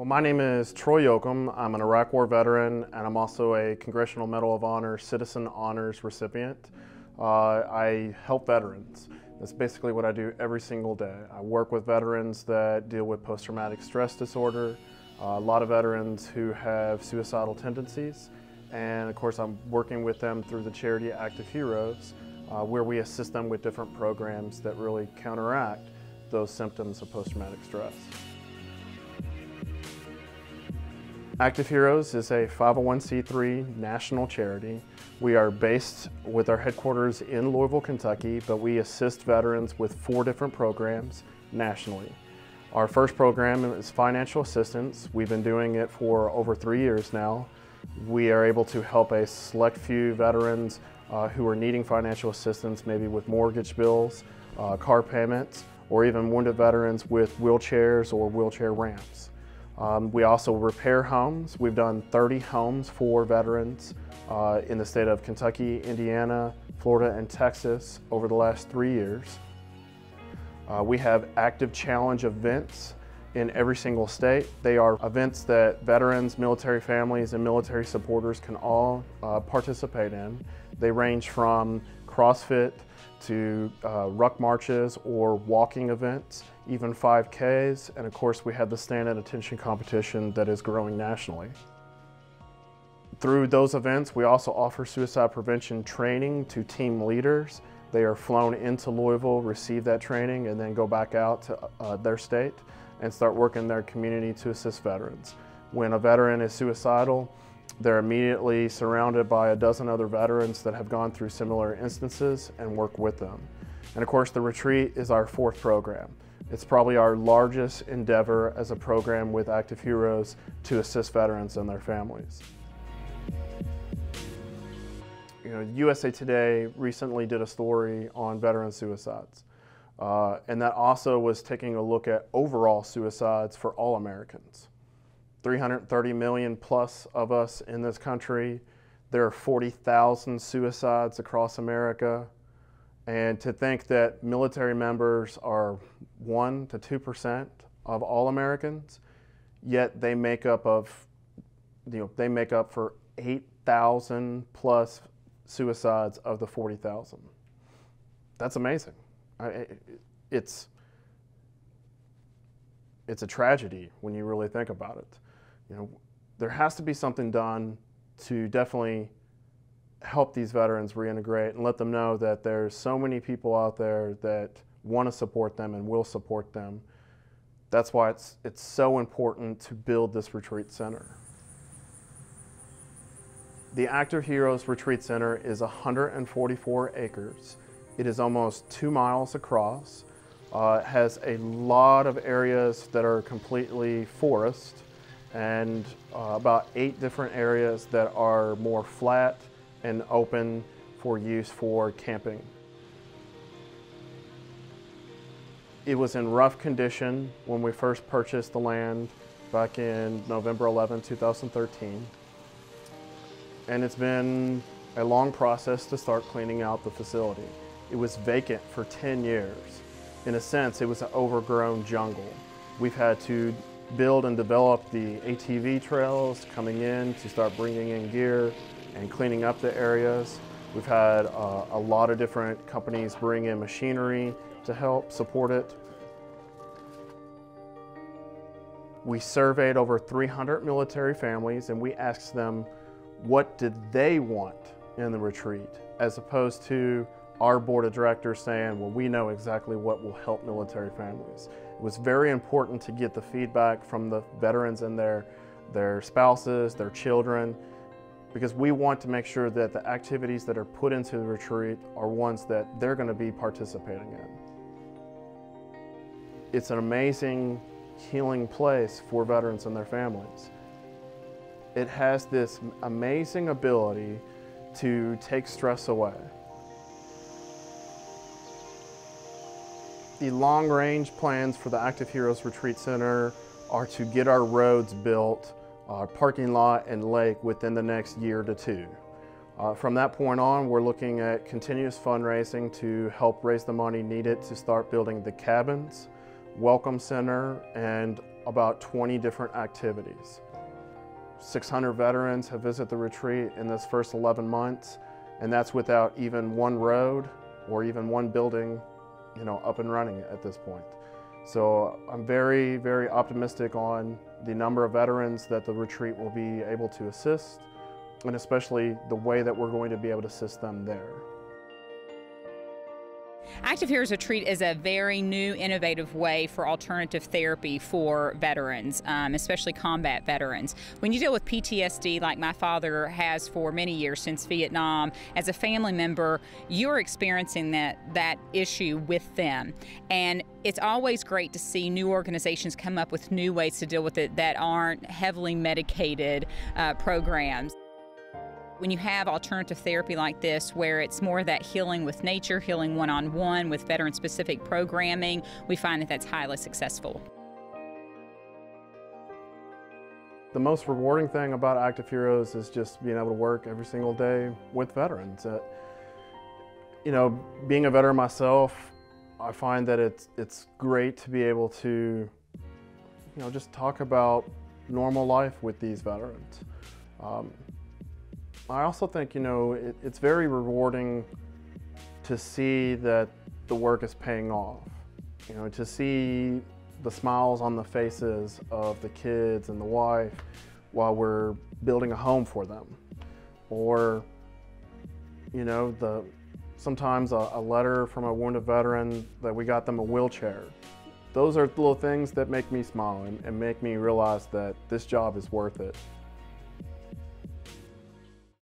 Well, my name is Troy Yocum. I'm an Iraq War veteran, and I'm also a Congressional Medal of Honor Citizen Honors recipient. Uh, I help veterans. That's basically what I do every single day. I work with veterans that deal with post-traumatic stress disorder, uh, a lot of veterans who have suicidal tendencies, and of course I'm working with them through the charity Active Heroes, uh, where we assist them with different programs that really counteract those symptoms of post-traumatic stress. Active Heroes is a 501c3 national charity. We are based with our headquarters in Louisville, Kentucky, but we assist veterans with four different programs nationally. Our first program is financial assistance. We've been doing it for over three years now. We are able to help a select few veterans uh, who are needing financial assistance, maybe with mortgage bills, uh, car payments, or even wounded veterans with wheelchairs or wheelchair ramps. Um, we also repair homes. We've done 30 homes for veterans uh, in the state of Kentucky, Indiana, Florida, and Texas over the last three years. Uh, we have active challenge events in every single state. They are events that veterans, military families, and military supporters can all uh, participate in. They range from CrossFit to uh, ruck marches or walking events, even 5Ks, and of course we have the stand at attention competition that is growing nationally. Through those events, we also offer suicide prevention training to team leaders. They are flown into Louisville, receive that training, and then go back out to uh, their state and start working their community to assist veterans. When a veteran is suicidal, they're immediately surrounded by a dozen other veterans that have gone through similar instances and work with them. And of course, the retreat is our fourth program. It's probably our largest endeavor as a program with Active Heroes to assist veterans and their families. You know, USA Today recently did a story on veteran suicides. Uh, and that also was taking a look at overall suicides for all Americans. 330 million plus of us in this country. There are 40,000 suicides across America. And to think that military members are 1 to 2% of all Americans, yet they make up of you know, they make up for 8,000 plus suicides of the 40,000. That's amazing. I, it's it's a tragedy when you really think about it you know, there has to be something done to definitely help these veterans reintegrate and let them know that there's so many people out there that want to support them and will support them. That's why it's, it's so important to build this retreat center. The Active Heroes Retreat Center is 144 acres. It is almost two miles across. Uh, it has a lot of areas that are completely forest and uh, about eight different areas that are more flat and open for use for camping. It was in rough condition when we first purchased the land back in November 11, 2013. And it's been a long process to start cleaning out the facility. It was vacant for 10 years. In a sense, it was an overgrown jungle. We've had to build and develop the ATV trails coming in to start bringing in gear and cleaning up the areas. We've had uh, a lot of different companies bring in machinery to help support it. We surveyed over 300 military families and we asked them what did they want in the retreat as opposed to our board of directors saying, well, we know exactly what will help military families. It was very important to get the feedback from the veterans and their, their spouses, their children, because we want to make sure that the activities that are put into the retreat are ones that they're going to be participating in. It's an amazing healing place for veterans and their families. It has this amazing ability to take stress away. The long-range plans for the Active Heroes Retreat Center are to get our roads built, our parking lot and lake within the next year to two. Uh, from that point on, we're looking at continuous fundraising to help raise the money needed to start building the cabins, welcome center, and about 20 different activities. 600 veterans have visited the retreat in this first 11 months, and that's without even one road or even one building, you know, up and running at this point. So I'm very, very optimistic on the number of veterans that the retreat will be able to assist, and especially the way that we're going to be able to assist them there. Active Heroes Retreat is a very new, innovative way for alternative therapy for veterans, um, especially combat veterans. When you deal with PTSD, like my father has for many years since Vietnam, as a family member, you're experiencing that that issue with them, and it's always great to see new organizations come up with new ways to deal with it that aren't heavily medicated uh, programs. When you have alternative therapy like this, where it's more of that healing with nature, healing one on one with veteran specific programming, we find that that's highly successful. The most rewarding thing about Active Heroes is just being able to work every single day with veterans. Uh, you know, being a veteran myself, I find that it's, it's great to be able to, you know, just talk about normal life with these veterans. Um, I also think, you know, it, it's very rewarding to see that the work is paying off. You know, to see the smiles on the faces of the kids and the wife while we're building a home for them. Or, you know, the sometimes a, a letter from a wounded veteran that we got them a wheelchair. Those are little things that make me smile and, and make me realize that this job is worth it.